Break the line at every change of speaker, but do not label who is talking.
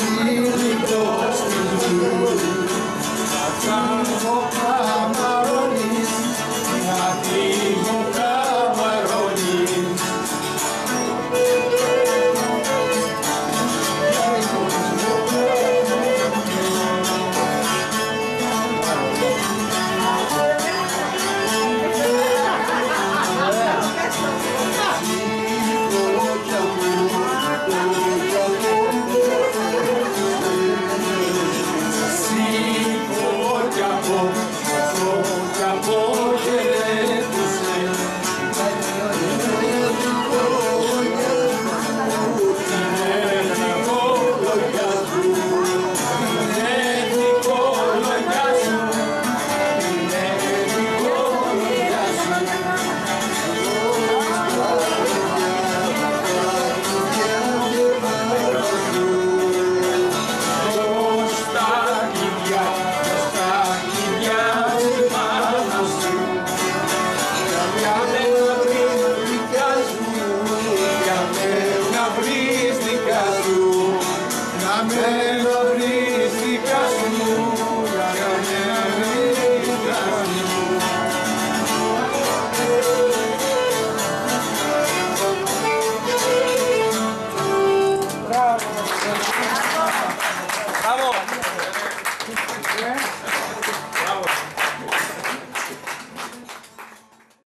to you. Amén.